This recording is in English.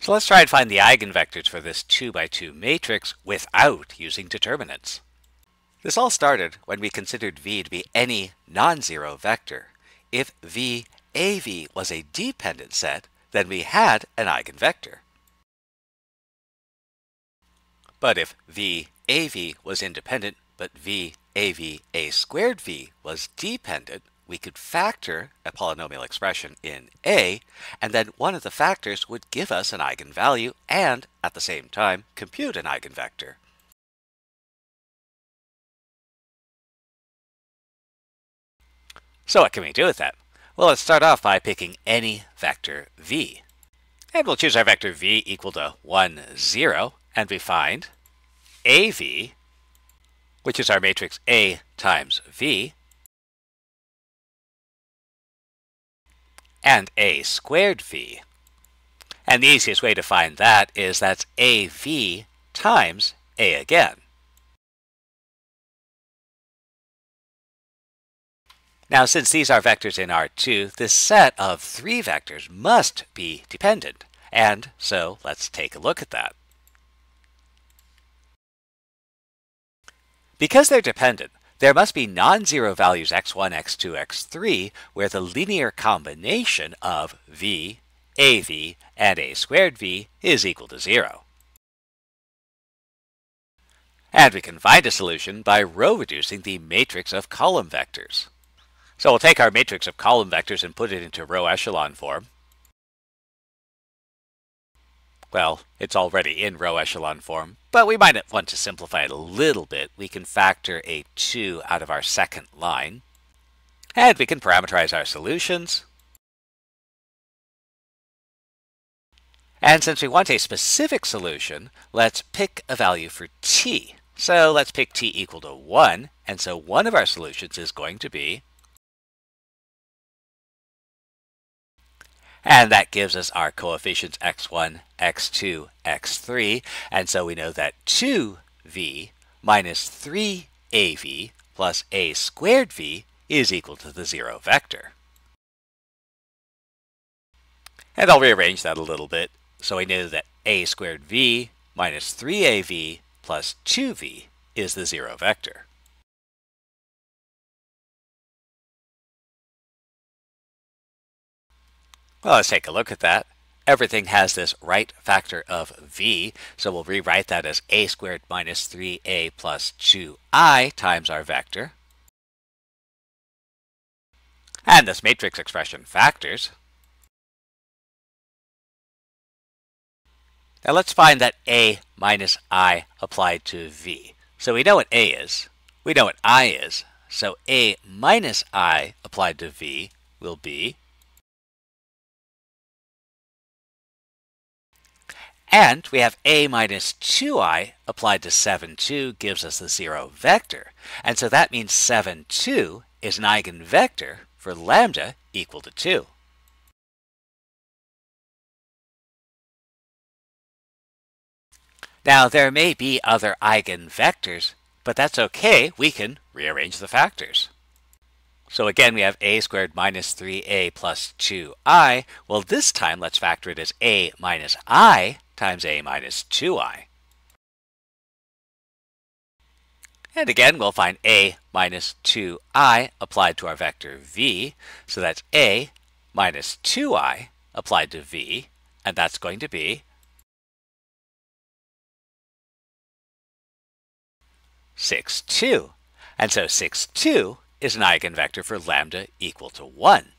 So let's try and find the eigenvectors for this 2 by 2 matrix without using determinants. This all started when we considered v to be any non-zero vector. If v AV was a dependent set, then we had an eigenvector. But if v AV was independent, but v AV a squared v was dependent, we could factor a polynomial expression in A, and then one of the factors would give us an eigenvalue and, at the same time, compute an eigenvector. So what can we do with that? Well, let's start off by picking any vector v. And we'll choose our vector v equal to 1, 0, and we find AV, which is our matrix A times V, and a squared v. And the easiest way to find that is that's AV times A again. Now, since these are vectors in R2, this set of three vectors must be dependent. And so let's take a look at that. Because they're dependent, there must be non-zero values x1, x2, x3 where the linear combination of v, av, and a squared v is equal to 0. And we can find a solution by row reducing the matrix of column vectors. So we'll take our matrix of column vectors and put it into row echelon form. Well, it's already in row echelon form, but we might want to simplify it a little bit. We can factor a 2 out of our second line, and we can parameterize our solutions. And since we want a specific solution, let's pick a value for t. So let's pick t equal to 1, and so one of our solutions is going to be And that gives us our coefficients x1, x2, x3. And so we know that 2v minus 3av plus a squared v is equal to the zero vector. And I'll rearrange that a little bit. So we know that a squared v minus 3av plus 2v is the zero vector. Well, let's take a look at that. Everything has this right factor of v, so we'll rewrite that as a squared minus 3a plus 2i times our vector. And this matrix expression factors. Now let's find that a minus i applied to v. So we know what a is. We know what i is. So a minus i applied to v will be And we have a minus 2i applied to 7, 2 gives us the 0 vector. And so that means 7, 2 is an eigenvector for lambda equal to 2. Now, there may be other eigenvectors, but that's okay. We can rearrange the factors. So again, we have a squared minus 3a plus 2i. Well, this time, let's factor it as a minus i times a minus 2i. And again, we'll find a minus 2i applied to our vector v. So that's a minus 2i applied to v, and that's going to be 6, 2. And so 6, 2 is an eigenvector for lambda equal to 1.